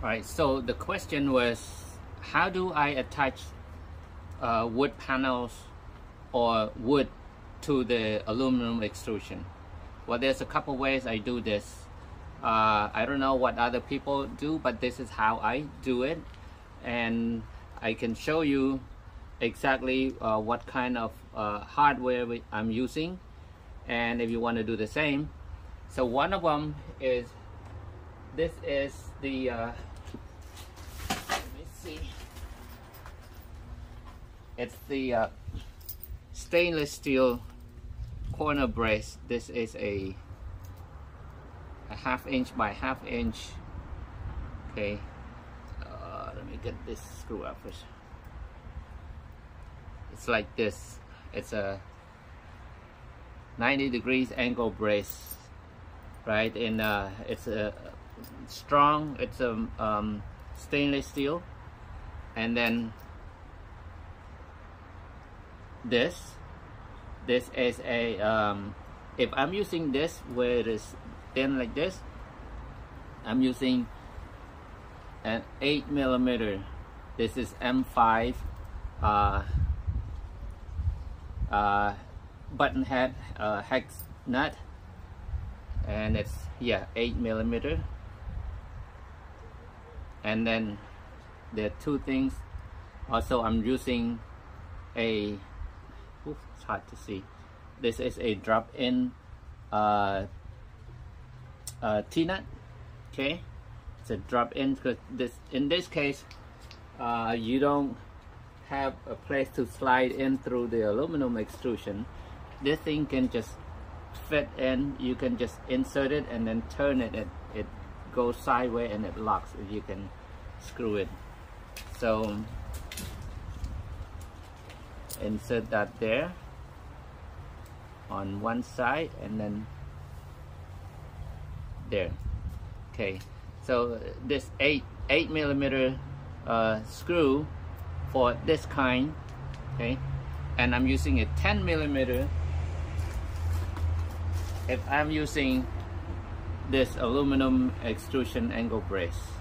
Right, so the question was, how do I attach uh, wood panels or wood to the aluminum extrusion? Well, there's a couple ways I do this. Uh, I don't know what other people do, but this is how I do it. And I can show you exactly uh, what kind of uh, hardware I'm using. And if you want to do the same. So one of them is, this is the, uh, see. It's the uh, stainless steel corner brace. This is a a half inch by half inch. Okay. Uh, let me get this screw up. First it's like this. It's a 90 degrees angle brace right? And uh, it's a strong it's a um, stainless steel and then this this is a um, if I'm using this where it is thin like this I'm using an 8 millimeter. This is M5 uh, uh, button head uh, hex nut. And it's yeah 8 millimeter. And then there are two things. Also I'm using a it's hard to see. This is a drop-in uh, uh, T-nut okay? It's a drop-in because this in this case uh, you don't have a place to slide in through the aluminum extrusion. This thing can just fit in. You can just insert it and then turn it. It, it goes sideways and it locks. You can screw it so insert that there on one side and then there. Okay so this eight eight millimeter uh, screw for this kind okay? And I'm using a 10 millimeter. If I'm using this aluminum extrusion angle brace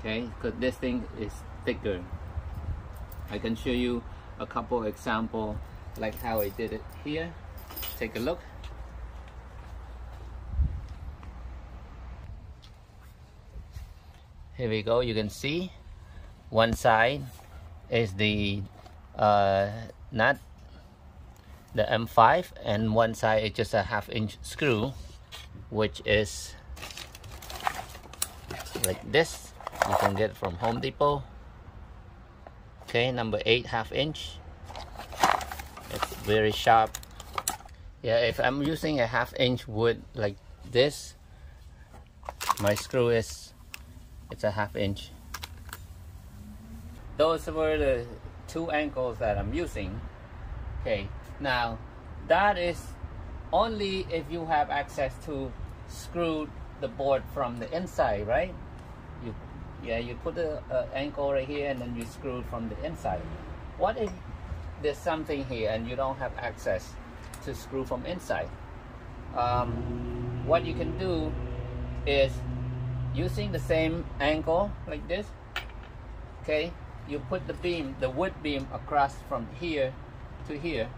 okay? Because this thing is thicker. I can show you a couple example like how I did it here. Take a look. Here we go. You can see one side is the uh, nut the M5 and one side is just a half inch screw which is like this you can get from Home Depot. Okay number 8 half inch. It's very sharp. Yeah if I'm using a half inch wood like this my screw is it's a half inch. Those were the two angles that I'm using. Okay now that is only if you have access to screw the board from the inside right? You yeah you put the uh, angle right here and then you screw from the inside. What if there's something here and you don't have access to screw from inside? Um, what you can do is using the same angle like this okay you put the beam the wood beam across from here to here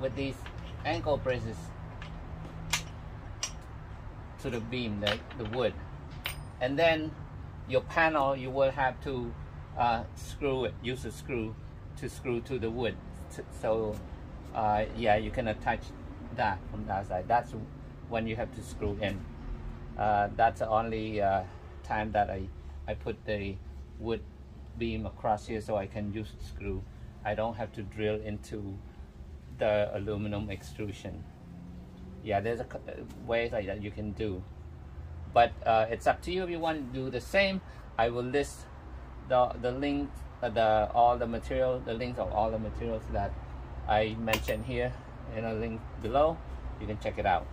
with these angle braces to the beam the, the wood. And then your panel you will have to uh, screw it use a screw to screw to the wood. So uh, yeah you can attach that from that side. That's when you have to screw in. Uh, that's the only uh, time that I, I put the wood beam across here so I can use the screw. I don't have to drill into the aluminum extrusion. Yeah there's a ways like that you can do but uh, it's up to you if you want to do the same. I will list the the link uh, the all the material the links of all the materials that I mentioned here in a link below. You can check it out.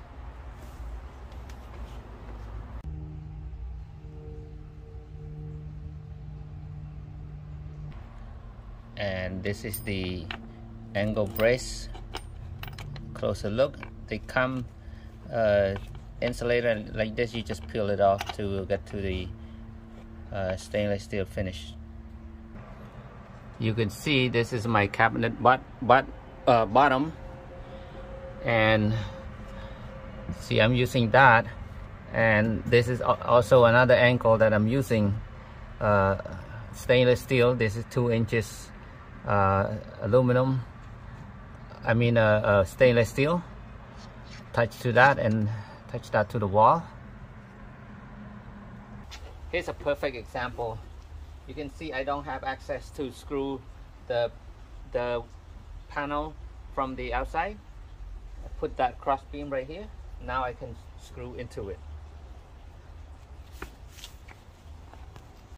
And this is the angle brace. Closer look. They come uh, insulator like this you just peel it off to get to the uh, stainless steel finish. You can see this is my cabinet but but uh, bottom. And see I'm using that. And this is also another ankle that I'm using uh, stainless steel. This is two inches uh, aluminum I mean uh, uh, stainless steel touch to that and touch that to the wall. Here's a perfect example. You can see I don't have access to screw the the panel from the outside. I put that cross beam right here. Now I can screw into it